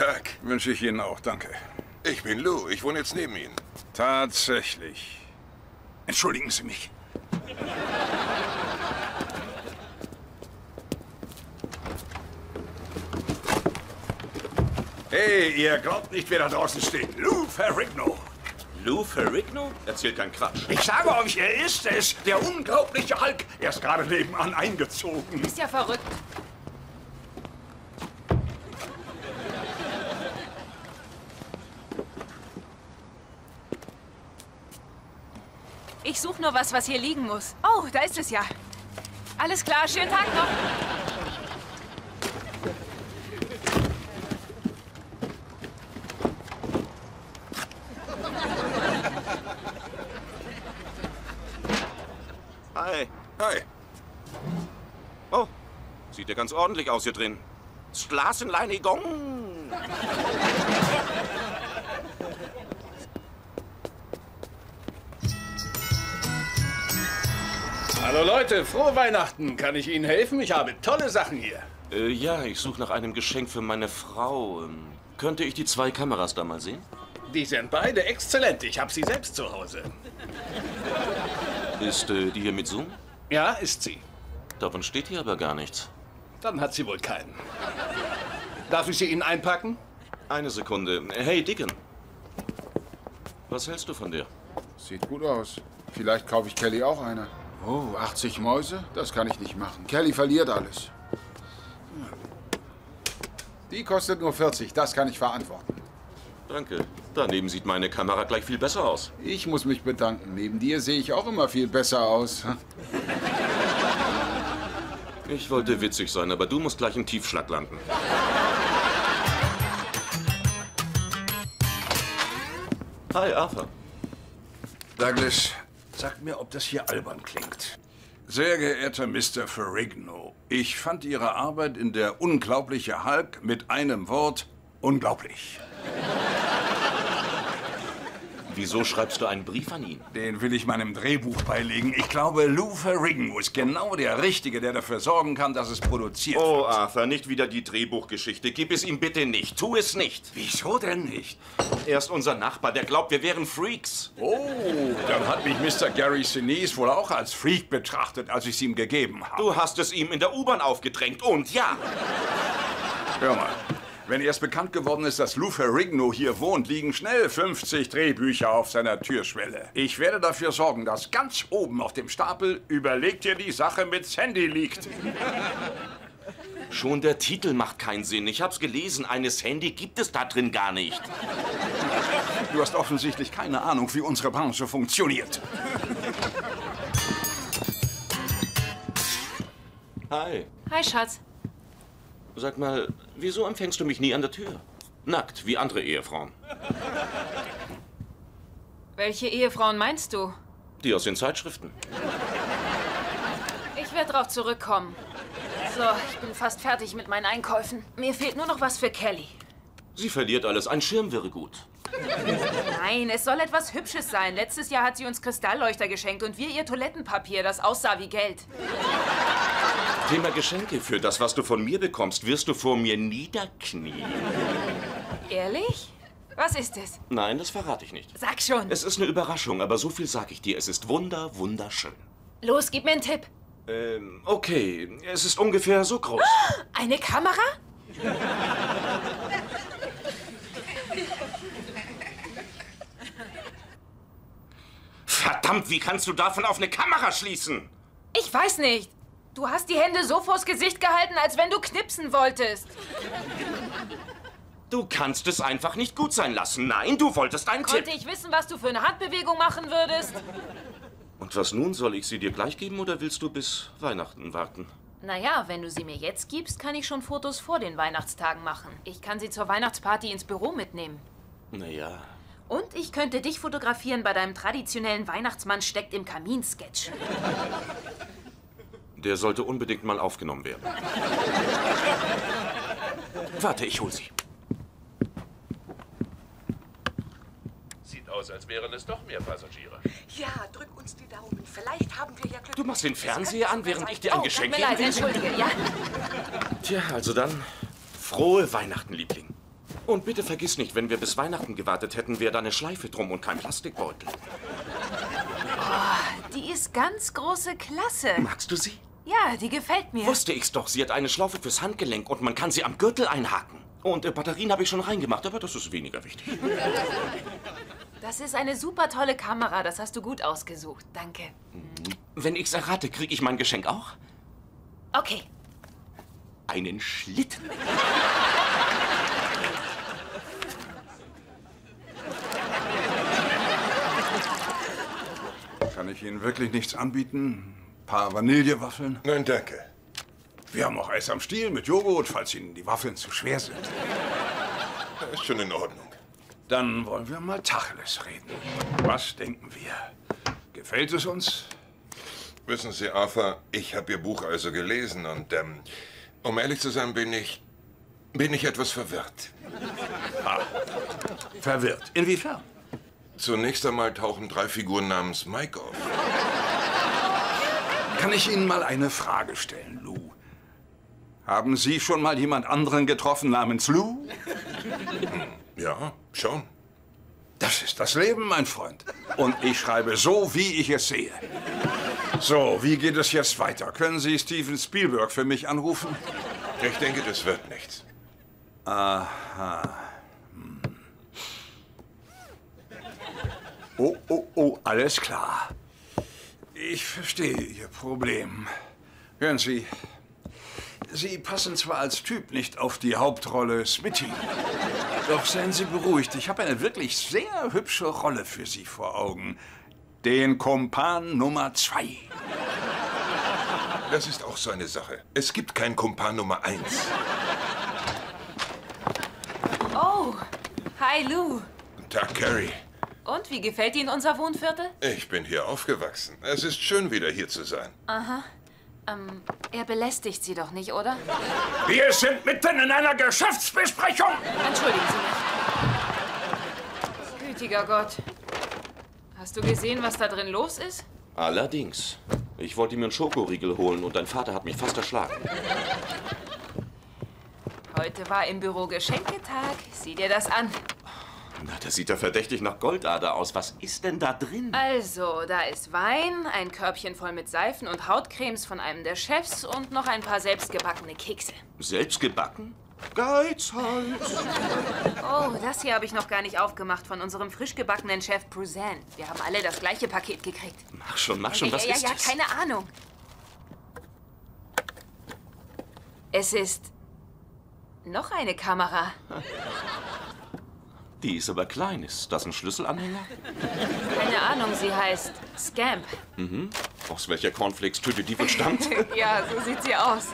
Tag. Wünsche ich Ihnen auch, danke. Ich bin Lou. Ich wohne jetzt neben Ihnen. Tatsächlich. Entschuldigen Sie mich. Hey, ihr glaubt nicht, wer da draußen steht. Lou Ferrigno. Lou Ferrigno? Erzählt kein Quatsch. Ich sage euch, er ist es. Der unglaubliche Hulk. Er ist gerade nebenan eingezogen. Ist ja verrückt. Ich suche nur was, was hier liegen muss. Oh, da ist es ja. Alles klar, schönen Tag noch. Hi. Hi. Oh, sieht ja ganz ordentlich aus hier drin. Straßenreinigung. Hallo Leute, frohe Weihnachten. Kann ich Ihnen helfen? Ich habe tolle Sachen hier. Äh, ja, ich suche nach einem Geschenk für meine Frau. Ähm, könnte ich die zwei Kameras da mal sehen? Die sind beide exzellent. Ich habe sie selbst zu Hause. Ist äh, die hier mit Zoom? Ja, ist sie. Davon steht hier aber gar nichts. Dann hat sie wohl keinen. Darf ich sie Ihnen einpacken? Eine Sekunde. Hey, Dicken. Was hältst du von der? Sieht gut aus. Vielleicht kaufe ich Kelly auch eine. Oh, 80 Mäuse? Das kann ich nicht machen. Kelly verliert alles. Die kostet nur 40. Das kann ich verantworten. Danke. Daneben sieht meine Kamera gleich viel besser aus. Ich muss mich bedanken. Neben dir sehe ich auch immer viel besser aus. Ich wollte witzig sein, aber du musst gleich im Tiefschlag landen. Hi, Arthur. Douglas, sag mir, ob das hier albern klingt. Sehr geehrter Mr. Ferrigno, ich fand Ihre Arbeit in der Unglaubliche Hulk mit einem Wort unglaublich. Wieso schreibst du einen Brief an ihn? Den will ich meinem Drehbuch beilegen. Ich glaube, Lou Ferrigno ist genau der Richtige, der dafür sorgen kann, dass es produziert Oh, wird. Arthur, nicht wieder die Drehbuchgeschichte. Gib es ihm bitte nicht. Tu es nicht. Wieso denn nicht? Er ist unser Nachbar, der glaubt, wir wären Freaks. Oh, dann hat mich Mr. Gary Sinise wohl auch als Freak betrachtet, als ich es ihm gegeben habe. Du hast es ihm in der U-Bahn aufgedrängt. Und ja, Hör mal, wenn erst bekannt geworden ist, dass Lou Ferrigno hier wohnt, liegen schnell 50 Drehbücher auf seiner Türschwelle. Ich werde dafür sorgen, dass ganz oben auf dem Stapel überlegt dir die Sache mit Sandy liegt. schon der Titel macht keinen Sinn. Ich hab's gelesen. Eines Handy gibt es da drin gar nicht. Du hast offensichtlich keine Ahnung, wie unsere Branche funktioniert. Hi. Hi, Schatz. Sag mal, wieso empfängst du mich nie an der Tür? Nackt, wie andere Ehefrauen. Welche Ehefrauen meinst du? Die aus den Zeitschriften. Ich werde drauf zurückkommen. So, ich bin fast fertig mit meinen Einkäufen. Mir fehlt nur noch was für Kelly. Sie verliert alles. Ein Schirm wäre gut. Nein, es soll etwas Hübsches sein. Letztes Jahr hat sie uns Kristallleuchter geschenkt und wir ihr Toilettenpapier, das aussah wie Geld. Thema Geschenke. Für das, was du von mir bekommst, wirst du vor mir niederknien. Ehrlich? Was ist es? Nein, das verrate ich nicht. Sag schon. Es ist eine Überraschung, aber so viel sag ich dir. Es ist wunder, wunderschön. Los, gib mir einen Tipp. Ähm, okay. Es ist ungefähr so groß. Eine Kamera? Verdammt, wie kannst du davon auf eine Kamera schließen? Ich weiß nicht. Du hast die Hände so vors Gesicht gehalten, als wenn du knipsen wolltest. Du kannst es einfach nicht gut sein lassen. Nein, du wolltest einen Tipp. Konnte ich wissen, was du für eine Handbewegung machen würdest? Und was nun? Soll ich sie dir gleich geben oder willst du bis Weihnachten warten? Naja, wenn du sie mir jetzt gibst, kann ich schon Fotos vor den Weihnachtstagen machen. Ich kann sie zur Weihnachtsparty ins Büro mitnehmen. Naja. Und ich könnte dich fotografieren bei deinem traditionellen Weihnachtsmann steckt im Kamin-Sketch. Der sollte unbedingt mal aufgenommen werden. Warte, ich hol sie. Sieht aus, als wären es doch mehr Passagiere. Ja, drück uns die Daumen. Vielleicht haben wir ja Glück. Du machst den Fernseher an, während ich dir ein Oh, Geschenk mir leid, geben will? entschuldige, ja. Tja, also dann, frohe Weihnachten, Liebling. Und bitte vergiss nicht, wenn wir bis Weihnachten gewartet hätten, wäre da eine Schleife drum und kein Plastikbeutel. Die ist ganz große Klasse. Magst du sie? Ja, die gefällt mir. Wusste ich's doch. Sie hat eine Schlaufe fürs Handgelenk und man kann sie am Gürtel einhaken. Und äh, Batterien habe ich schon reingemacht, aber das ist weniger wichtig. Das ist eine super tolle Kamera. Das hast du gut ausgesucht. Danke. Wenn ich's errate, kriege ich mein Geschenk auch? Okay. Einen Schlitten. Kann ich Ihnen wirklich nichts anbieten? Ein paar Vanillewaffeln? Nein, danke. Wir haben auch Eis am Stiel mit Joghurt, falls Ihnen die Waffeln zu schwer sind. Ist schon in Ordnung. Dann wollen wir mal Tacheles reden. Was denken wir? Gefällt es uns? Wissen Sie, Arthur, ich habe Ihr Buch also gelesen und, ähm, um ehrlich zu sein, bin ich, bin ich etwas verwirrt. Verwirrt. Inwiefern? Zunächst einmal tauchen drei Figuren namens Mike auf. Kann ich Ihnen mal eine Frage stellen, Lou? Haben Sie schon mal jemand anderen getroffen namens Lou? Ja, schon. Das ist das Leben, mein Freund. Und ich schreibe so, wie ich es sehe. So, wie geht es jetzt weiter? Können Sie Steven Spielberg für mich anrufen? Ich denke, das wird nichts. Oh, oh, oh, alles klar. Ich verstehe Ihr Problem. Hören Sie, Sie passen zwar als Typ nicht auf die Hauptrolle Smitty, doch seien Sie beruhigt. Ich habe eine wirklich sehr hübsche Rolle für Sie vor Augen. Den Kumpan Nummer zwei. Das ist auch so eine Sache. Es gibt keinen Kumpan Nummer eins. Oh, hi Lou. Guten Tag, Carrie. Und wie gefällt Ihnen unser Wohnviertel? Ich bin hier aufgewachsen. Es ist schön, wieder hier zu sein. Ähm, er belästigt Sie doch nicht, oder? Wir sind mitten in einer Geschäftsbesprechung. Entschuldigen Sie mich. Gütiger Gott. Hast du gesehen, was da drin los ist? Allerdings. Ich wollte mir einen Schokoriegel holen und dein Vater hat mich fast erschlagen. Heute war im Büro Geschenketag. Sieh dir das an. Na, das sieht ja verdächtig nach Goldader aus. Was ist denn da drin? Also, da ist Wein, ein Körbchen voll mit Seifen und Hautcremes von einem der Chefs und noch ein paar selbstgebackene Kekse. Selbst gebacken? Geizhals. Oh, das hier habe ich noch gar nicht aufgemacht von unserem frisch gebackenen Chef Bruzan. Wir haben alle das gleiche Paket gekriegt. Mach schon, mach schon. ja, Was ja, ist ja, das? keine Ahnung. Es ist noch eine Kamera. Die ist aber klein. Ist das ein Schlüsselanhänger? Keine Ahnung, sie heißt Scamp. Aus welcher Cornflakes-Tüte die wohl stammt? Ja, so sieht sie aus.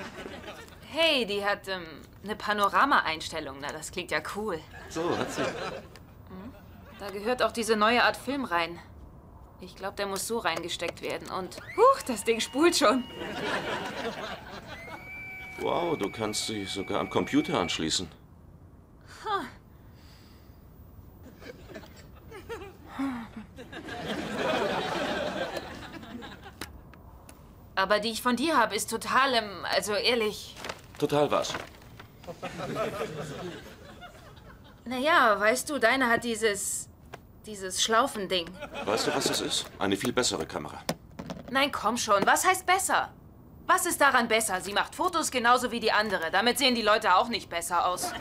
Hey, die hat ähm, eine Panorama-Einstellung. Na, das klingt ja cool. so, hat sie. Da gehört auch diese neue Art Film rein. Ich glaube, der muss so reingesteckt werden. Und, huch, das Ding spult schon. Wow, du kannst sie sogar am Computer anschließen. Aber die ich von dir habe, ist total, ähm, also ehrlich. Total was. Naja, weißt du, deine hat dieses. dieses Schlaufending. Weißt du, was das ist? Eine viel bessere Kamera. Nein, komm schon, was heißt besser? Was ist daran besser? Sie macht Fotos genauso wie die andere. Damit sehen die Leute auch nicht besser aus.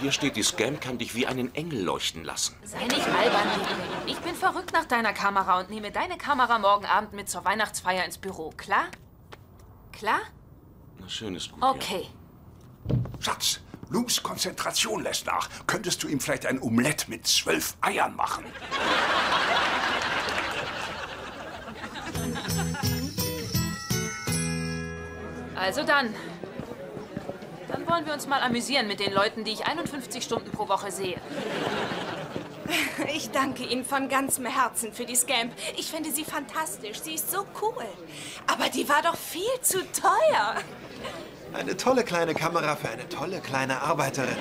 Hier steht, die Scam kann dich wie einen Engel leuchten lassen. Sei nicht albern. Ich bin verrückt nach deiner Kamera und nehme deine Kamera morgen Abend mit zur Weihnachtsfeier ins Büro. Klar? Klar? Na, schön ist gut. ja. Okay. Schatz, Lous Konzentration lässt nach. Könntest du ihm vielleicht ein Omelett mit zwölf Eiern machen? Also dann. Dann wollen wir uns mal amüsieren mit den Leuten, die ich 51 Stunden pro Woche sehe. Ich danke Ihnen von ganzem Herzen für die Scamp. Ich finde sie fantastisch. Sie ist so cool. Aber die war doch viel zu teuer. Eine tolle kleine Kamera für eine tolle kleine Arbeiterin.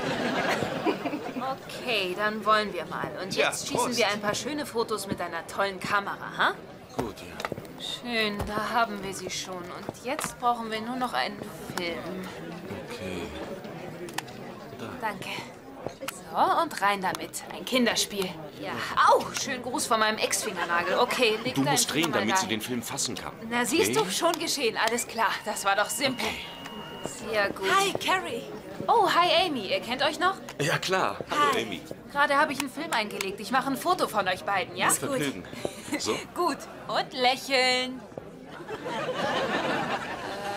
Okay, dann wollen wir mal. Und Ja, jetzt schießen Prost. wir ein paar schöne Fotos mit deiner tollen Kamera, ha? Gut, ja. Schön, da haben wir sie schon. Und jetzt brauchen wir nur noch einen Film. Danke. So, und rein damit. Ein Kinderspiel. Ja. Au, schön Gruß von meinem Ex-Fingernagel. Okay, leg Du musst drehen, damit sie rein. den Film fassen kann. Na, siehst du, Okay? schon geschehen. Alles klar. Das war doch simpel. Sehr gut. Hi, Carrie. Oh, hi Amy. Ihr kennt euch noch? Ja, klar. Hallo, Amy. Gerade habe ich einen Film eingelegt. Ich mache ein Foto von euch beiden, ja? Das Vergnügen. So? Gut. Und lächeln.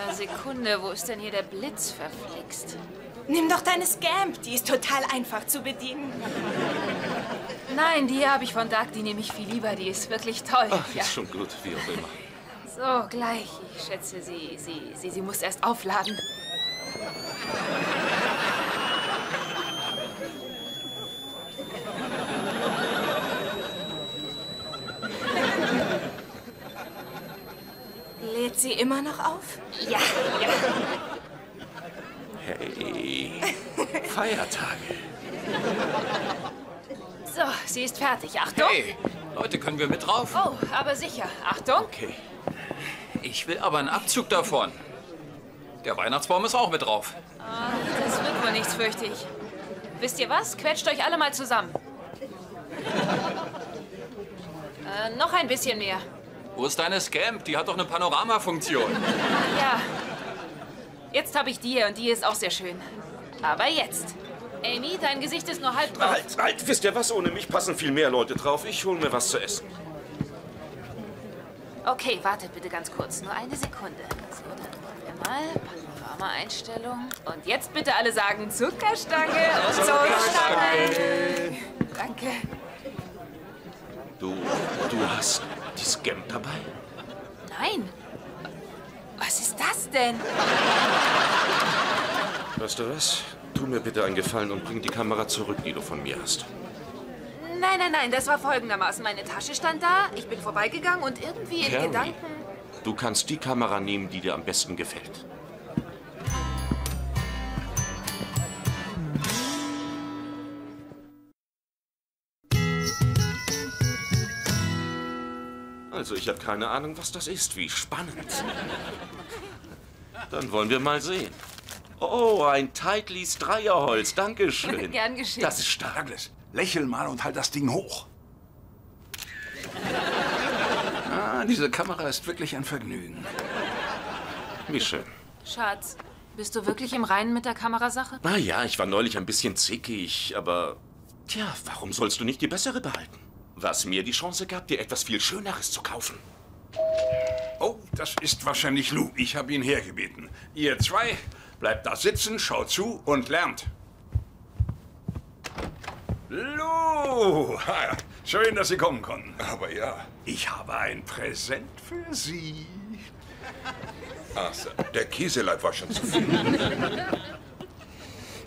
Äh, Sekunde, wo ist denn hier der Blitz verflixt? Nimm doch deine Scamp. Die ist total einfach zu bedienen. Nein, die habe ich von Doug. Die nehme ich viel lieber. Die ist wirklich toll. Ach, ja. ist schon gut, wie auch immer. So, gleich. Ich schätze, sie, sie, sie, sie muss erst aufladen. Lädt sie immer noch auf? Ja, ja. Hey, Feiertage. So, sie ist fertig. Achtung. Hey, Leute, können wir mit drauf? Oh, aber sicher. Achtung. Okay. Ich will aber einen Abzug davon. Der Weihnachtsbaum ist auch mit drauf. Ah, das wird wohl nichts, fürchte ich. Wisst ihr was? Quetscht euch alle mal zusammen. Äh, noch ein bisschen mehr. Wo ist deine Scamp? Die hat doch eine Panoramafunktion. Ja. Jetzt habe ich die hier und die ist auch sehr schön. Aber jetzt. Amy, dein Gesicht ist nur halb drauf. Halt, halt, wisst ihr was? Ohne mich passen viel mehr Leute drauf. Ich hol mir was zu essen. Okay, wartet bitte ganz kurz. Nur eine Sekunde. So, dann wollen wir mal Panorama-Einstellung. Und jetzt bitte alle sagen Zuckerstange und Zuckerstange. Danke. Du, du hast die Scamp dabei? Nein. Was ist das denn? Weißt du was? Tu mir bitte einen Gefallen und bring die Kamera zurück, die du von mir hast. Nein, nein, nein, das war folgendermaßen. Meine Tasche stand da, ich bin vorbeigegangen und irgendwie in Carrie. Gedanken... Du kannst die Kamera nehmen, die dir am besten gefällt. Also, ich habe keine Ahnung, was das ist. Wie spannend. Dann wollen wir mal sehen. Oh, ein Tightleys Dreierholz. Dankeschön. Gern geschehen. Das ist stark. Douglas, lächel mal und halt das Ding hoch. Ah, diese Kamera ist wirklich ein Vergnügen. Wie schön. Schatz, bist du wirklich im Reinen mit der Kamerasache? Na ja, ich war neulich ein bisschen zickig, aber tja, warum sollst du nicht die bessere behalten? Was mir die Chance gab, dir etwas viel Schöneres zu kaufen. Oh, das ist wahrscheinlich Lou. Ich habe ihn hergebeten. Ihr zwei, bleibt da sitzen, schaut zu und lernt. Lou! Ha, Schön, dass Sie kommen konnten. Aber ja. Ich habe ein Präsent für Sie. Ach so, der Käseleib war schon zu viel.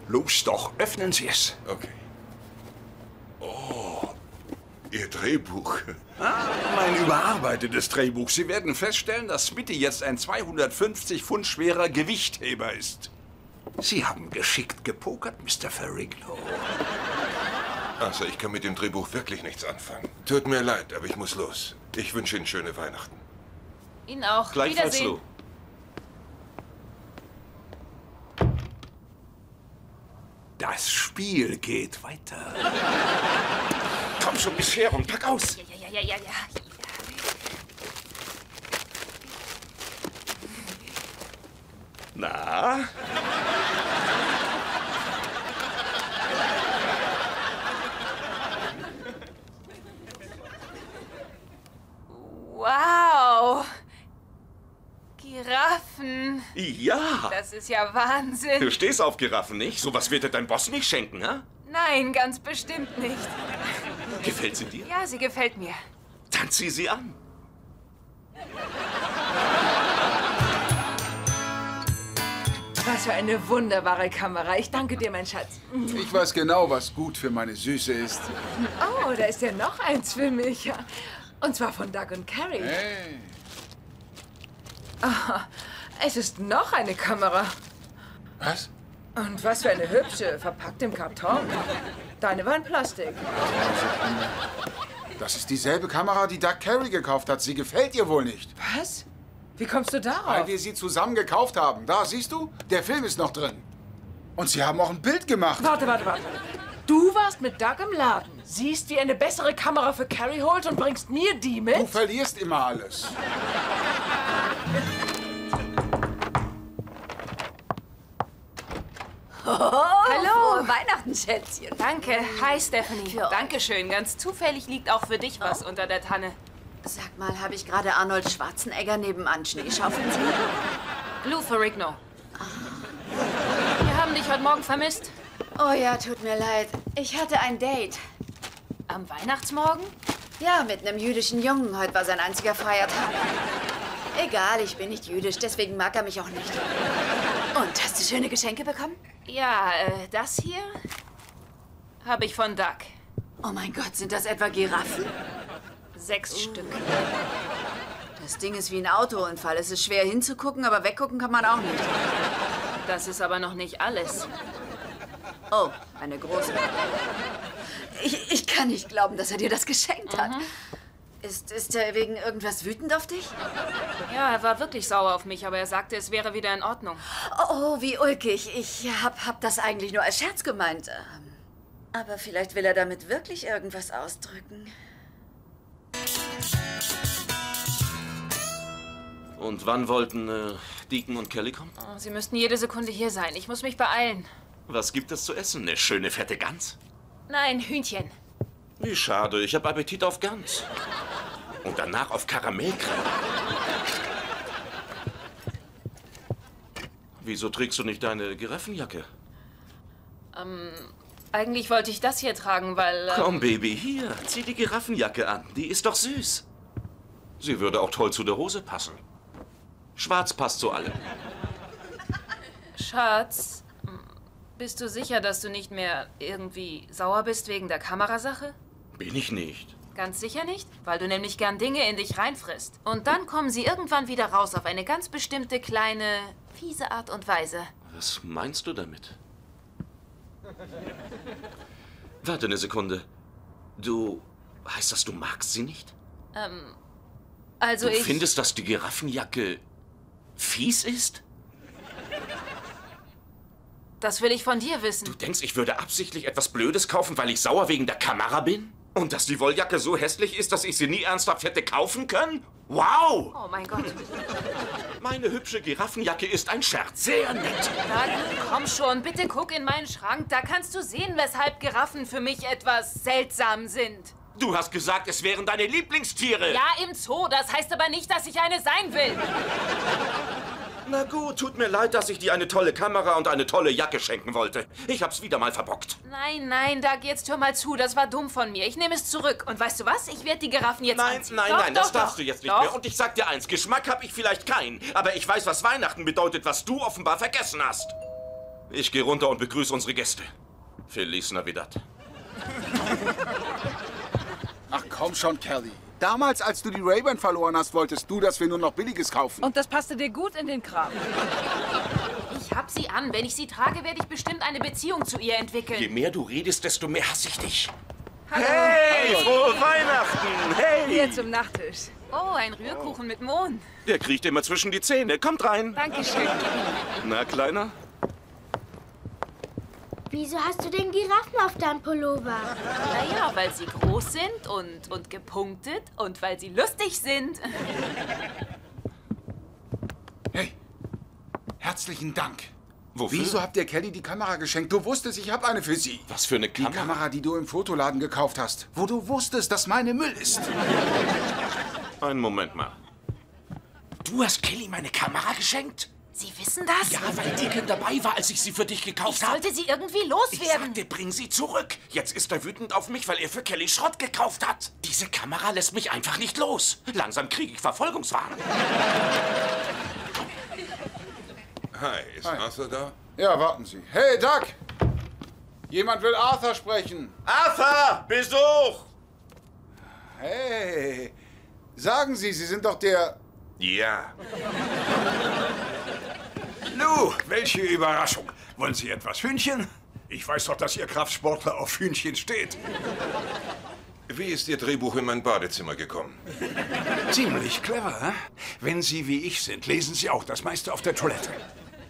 Los doch, öffnen Sie es. Okay. Oh, Ihr Drehbuch. Ah, mein überarbeitetes Drehbuch. Sie werden feststellen, dass Smitty jetzt ein 250 Pfund schwerer Gewichtheber ist. Sie haben geschickt gepokert, Mr. Ferrigno. Also, ich kann mit dem Drehbuch wirklich nichts anfangen. Tut mir leid, aber ich muss los. Ich wünsche Ihnen schöne Weihnachten. Ihnen auch. Gleichfalls, Wiedersehen. Lou. Das Spiel geht weiter. Komm schon, bis her und pack aus. Ja, ja, ja, ja, ja. Na? Wow. Giraffen. Ja. Das ist ja Wahnsinn. Du stehst auf Giraffen, nicht? Sowas wird dir dein Boss nicht schenken, ha? Nein, ganz bestimmt nicht. Gefällt sie dir? Ja, sie gefällt mir. Dann zieh sie an. Was für eine wunderbare Kamera. Ich danke dir, mein Schatz. Ich weiß genau, was gut für meine Süße ist. Oh, da ist ja noch eins für mich. ja. Und zwar von Doug und Carrie. Hey. Ah, es ist noch eine Kamera. Was? Und was für eine hübsche, verpackt im Karton. Deine war in Plastik. Das ist dieselbe Kamera, die Doug Carey gekauft hat. Sie gefällt ihr wohl nicht. Und Sie haben auch ein Bild gemacht. Warte, warte, warte. Du warst mit Doug im Laden, siehst, wie er eine bessere Kamera für Carrie holt und bringst mir die mit? Du verlierst immer alles. Hallo. Frohe Weihnachten, Schätzchen. Danke. Hi, Stephanie. Dankeschön. Ganz zufällig liegt auch für dich was unter der Tanne. Sag mal, habe ich gerade Arnold Schwarzenegger nebenan Schneeschaufeln sehen? Lou Ferrigno. Wir haben dich heute Morgen vermisst. Oh ja, tut mir leid. Ich hatte ein Date. Am Weihnachtsmorgen? Ja, mit einem jüdischen Jungen. Heute war sein einziger Feiertag. Egal, ich bin nicht jüdisch, deswegen mag er mich auch nicht. Und hast du schöne Geschenke bekommen? Ja, äh, das hier habe ich von Doug. Oh mein Gott, sind das etwa Giraffen? Sechs Stück. Das Ding ist wie ein Autounfall. Es ist schwer hinzugucken, aber weggucken kann man auch nicht. Das ist aber noch nicht alles. Oh, eine große. Ich, ich kann nicht glauben, dass er dir das geschenkt hat. Ist, ist er wegen irgendwas wütend auf dich? Ja, er war wirklich sauer auf mich, aber er sagte, es wäre wieder in Ordnung. Oh, wie ulkig. Ich hab, hab das eigentlich nur als Scherz gemeint. Ähm, Aber vielleicht will er damit wirklich irgendwas ausdrücken. Und wann wollten äh, Deacon und Kelly kommen? Oh, Sie müssten jede Sekunde hier sein. Ich muss mich beeilen. Was gibt es zu essen? Eine schöne fette Gans? Nein, Hühnchen. Wie schade, ich habe Appetit auf Gans. Und danach auf Karamellcreme. Wieso trägst du nicht deine Giraffenjacke? Ähm, eigentlich wollte ich das hier tragen, weil... ähm, Komm, Baby, hier, zieh die Giraffenjacke an. Die ist doch süß. Sie würde auch toll zu der Hose passen. Schwarz passt zu allem. Schatz, bist du sicher, dass du nicht mehr irgendwie sauer bist wegen der Kamerasache? Bin ich nicht. Ganz sicher nicht, weil du nämlich gern Dinge in dich reinfrisst. Und dann kommen sie irgendwann wieder raus auf eine ganz bestimmte kleine, fiese Art und Weise. Was meinst du damit? Warte eine Sekunde. Du. Heißt das, du magst sie nicht? Ähm, also du ich... findest, dass die Giraffenjacke fies ist? Das will ich von dir wissen. Du denkst, ich würde absichtlich etwas Blödes kaufen, weil ich sauer wegen der Kamera bin? Und dass die Wolljacke so hässlich ist, dass ich sie nie ernsthaft hätte kaufen können? Wow! Oh mein Gott. Meine hübsche Giraffenjacke ist ein Scherz. Sehr nett. Na, komm schon, bitte guck in meinen Schrank. Da kannst du sehen, weshalb Giraffen für mich etwas seltsam sind. Du hast gesagt, es wären deine Lieblingstiere. Ja, im Zoo. Das heißt aber nicht, dass ich eine sein will. Na gut, tut mir leid, dass ich dir eine tolle Kamera und eine tolle Jacke schenken wollte. Ich hab's wieder mal verbockt. Nein, nein, Doug, jetzt hör mal zu. Das war dumm von mir. Ich nehme es zurück. Und weißt du was? Ich werde die Giraffen jetzt Nein, anziehen. nein, doch, nein, doch, das darfst doch. du jetzt nicht doch. mehr. Und ich sag dir eins, Geschmack hab ich vielleicht keinen, aber ich weiß, was Weihnachten bedeutet, was du offenbar vergessen hast. Ich gehe runter und begrüße unsere Gäste. Feliz Navidad. Ach komm schon, Kelly. Damals, als du die Ray-Ban verloren hast, wolltest du, dass wir nur noch Billiges kaufen. Und das passte dir gut in den Kram. Ich hab sie an. Wenn ich sie trage, werde ich bestimmt eine Beziehung zu ihr entwickeln. Je mehr du redest, desto mehr hasse ich dich. Hallo. Hey, frohe Weihnachten! Hey! Hier zum Nachtisch. Oh, ein Rührkuchen mit Mohn. Der kriecht immer zwischen die Zähne. Kommt rein. Dankeschön. Na, Kleiner? Wieso hast du den Giraffen auf deinem Pullover? Naja, weil sie groß sind und, und gepunktet und weil sie lustig sind. Herzlichen Dank. Wofür? Wieso habt ihr Kelly die Kamera geschenkt? Du wusstest, ich habe eine für sie. Was für eine Die Kamera? Kamera, die du im Fotoladen gekauft hast, wo du wusstest, dass meine Müll ist. Einen Moment mal. Du hast Kelly meine Kamera geschenkt? Sie wissen das? Ja, weil Deacon dabei war, als ich sie für dich gekauft Ich habe. sollte sie irgendwie Ich loswerden. sagte, bring sie zurück. Jetzt ist er wütend auf mich, weil er für Kelly Schrott gekauft hat. Diese Kamera lässt mich einfach nicht los. Langsam kriege ich Verfolgungswahn. Hi, ist Arthur da? Ja, warten Sie. Hey, Doug! Jemand will Arthur sprechen. Arthur! Besuch! Hey, sagen Sie, Sie sind doch der... Ja. Lou, welche Überraschung. Wollen Sie etwas Hühnchen? Ich weiß doch, dass Ihr Kraftsportler auf Hühnchen steht. Wie ist Ihr Drehbuch in mein Badezimmer gekommen? Ziemlich clever, hä? Wenn Sie wie ich sind, lesen Sie auch das meiste auf der Toilette.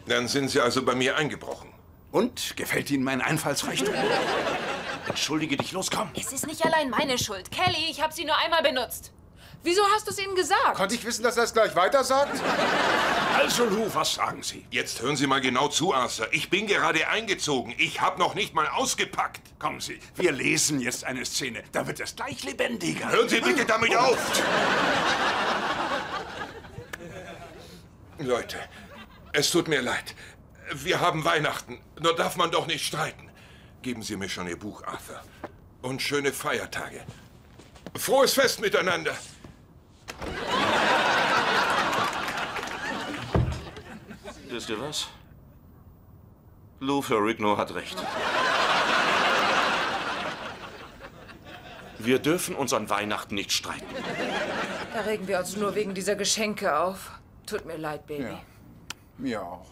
Dann sind Sie also bei mir eingebrochen. Und gefällt Ihnen mein Einfallsreichtum? Entschuldige dich, los, komm. Es ist nicht allein meine Schuld. Kelly, ich habe sie nur einmal benutzt. Wieso hast du es ihnen gesagt? Konnte ich wissen, dass er es gleich weiter sagt? Also, Lou, was sagen Sie? Jetzt hören Sie mal genau zu, Arthur. Ich bin gerade eingezogen. Ich habe noch nicht mal ausgepackt. Kommen Sie, wir lesen jetzt eine Szene. Da wird es gleich lebendiger. Hören Sie bitte damit auf! Leute, es tut mir leid. Wir haben Weihnachten. Nur darf man doch nicht streiten. Geben Sie mir schon Ihr Buch, Arthur. Und schöne Feiertage. Frohes Fest miteinander. Wisst ihr was? Lou Ferrigno hat recht. Wir dürfen uns an Weihnachten nicht streiten. Da regen wir uns nur wegen dieser Geschenke auf. Tut mir leid, Baby. Ja. Mir auch.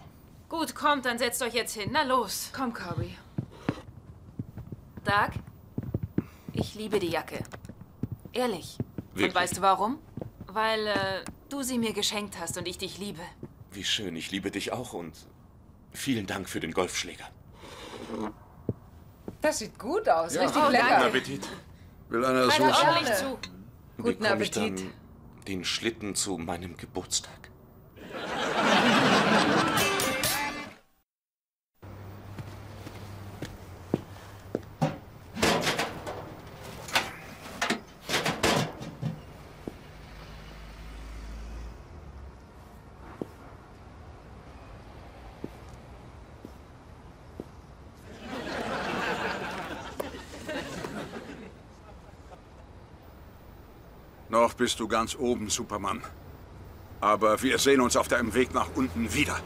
Gut, kommt, dann setzt euch jetzt hin. Na los. Komm, Kirby. Doug, ich liebe die Jacke. Ehrlich. Wirklich? Und weißt du warum? Weil äh, du sie mir geschenkt hast und ich dich liebe. Wie schön, ich liebe dich auch und vielen Dank für den Golfschläger. Das sieht gut aus. Ja. Richtig Oh, lecker. Guten Appetit. Will einer ehrlich zu. Guten Bekomme ich Appetit. dann den Schlitten zu meinem Geburtstag? Bist du ganz oben, Superman. Aber wir sehen uns auf deinem Weg nach unten wieder.